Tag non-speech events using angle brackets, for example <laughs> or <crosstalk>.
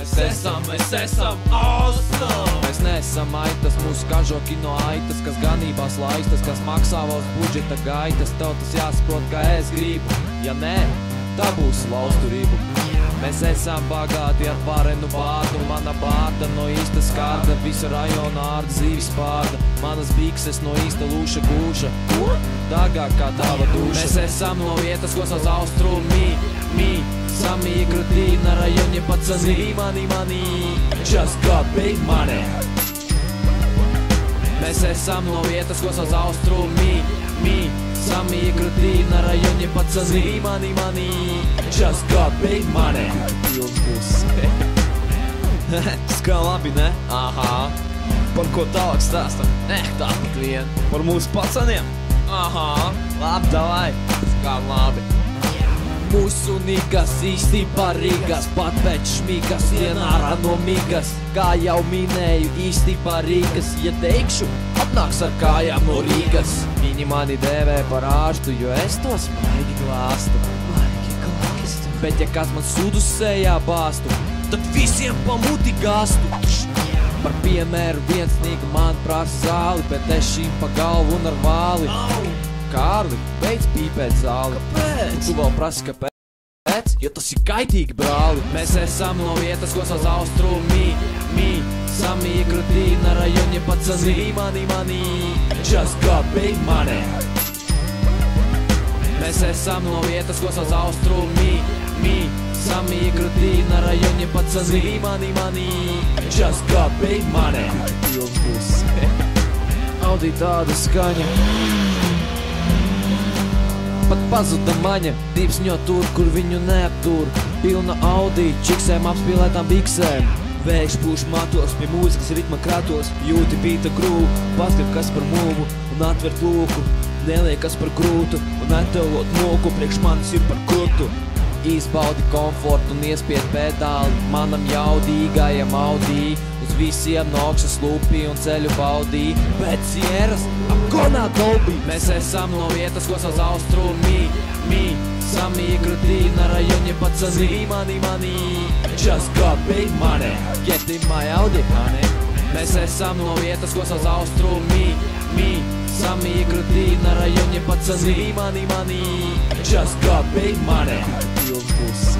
Mēs esam, mēs esam awesome! Mēs neesam aitas, mūsu kažo kino aitas, kas ganībās laistas, kas maksā valsts budžeta gaitas. Tautas jāsaprot, ka es gribu, ja nē, tā būs lausturību. Mēs esam bagāti ar pārenu bādu, mana bāda no īsta skārda, visu rajonu ārda zīves pārda, manas bikses no īsta lūša gūša. Dārgāk kā tava duša. Mēs esam no vietas, ko sauc austrumi, mi, sami krutī na rajonie pacani, mani, mani, just got big money. Mēs esam no vietas, ko sauc austrumi, mi, sami krutī na rajonie pacani, mani, mani, just got big money. Pilns būs. <laughs> Skan labi, ne? Aha, Par ko tālāk stāstam? eh, tā tik vien. Par mūsu pacaniem? Aha, Labi, davai! kā labi. Mūsu nīgas īsti parīgas, pat pēc šmīgas, vienārā no mīgas. Kā jau minēju, īsti parīgas, ja teikšu, apnāks ar kājām no Rīgas. Viņi mani dēvē par ārstu, jo es tos maigi glāstu. Maigi glāstu. Bet ja kāds man sudus sejā bāstu, tad visiem pamuti gāstu. Par piemēru viens nīga man prasa zāli, bet es šīm pa galvu un ar vāli. Kārli, beidz pīpēt zāli. Kāpēc? Tu vēl prasi, kāpēc? Jo tas ir kaitīgi, brāli. Mēs esam no vietas, ko sauc austrumi. Mi, sami krutī na rajonie pacani, mani, mani. Just got big money. Mēs esam no vietas, ko sauc austrumi. Mi, sami krutī na rajonie pacani, mani, mani. Just got big money. Audī tāda skaņa. Pat pazuda maņa, dīpsņo tur, kur viņu neaptur. Pilna audī, čiksēm apspīlētām biksēm. Vējš pūš matos, pie mūzikas ritma kratos, jūti bīta grūvu, paskat kas par mūvu un atver lūku. Neliekas par grūtu un attēlot moku, priekš manis ir par krutu. Izbaudi komfortu un iespied pedāli manam jaudīgajam audī. Uz visiem nokšas lūpī un ceļu baudī. Bet sieras apkonā dolbī. Mēs esam no vietas, ko sauc austrumi. Mi, sami krutī na rajonie pacani, mani, mani. Just got big money. Get in my Audi, honey. Mēs esam no vietas, ko sauc austrumi. Mi, sami krutī na rajonie pacani, mani, mani. Just got big money. Pilns būs.